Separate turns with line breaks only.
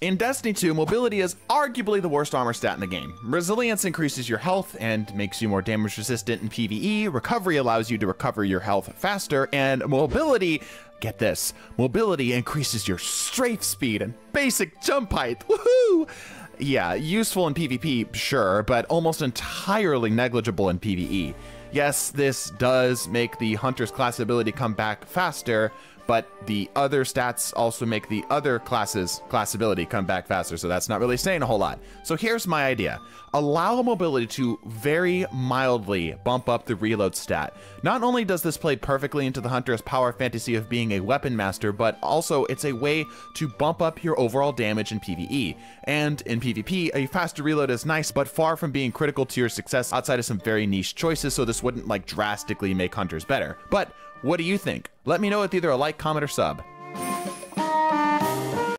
In Destiny 2, mobility is arguably the worst armor stat in the game. Resilience increases your health and makes you more damage resistant in PvE, recovery allows you to recover your health faster, and mobility, get this, mobility increases your strafe speed and basic jump height. Woohoo! Yeah, useful in PvP, sure, but almost entirely negligible in PvE. Yes, this does make the Hunter's class ability come back faster, but the other stats also make the other classes class ability come back faster, so that's not really saying a whole lot. So here's my idea. Allow mobility to very mildly bump up the reload stat. Not only does this play perfectly into the Hunter's power fantasy of being a weapon master, but also it's a way to bump up your overall damage in PvE. And in PvP, a faster reload is nice, but far from being critical to your success outside of some very niche choices, so this wouldn't like drastically make Hunters better. But what do you think? Let me know with either a like, comment, or sub.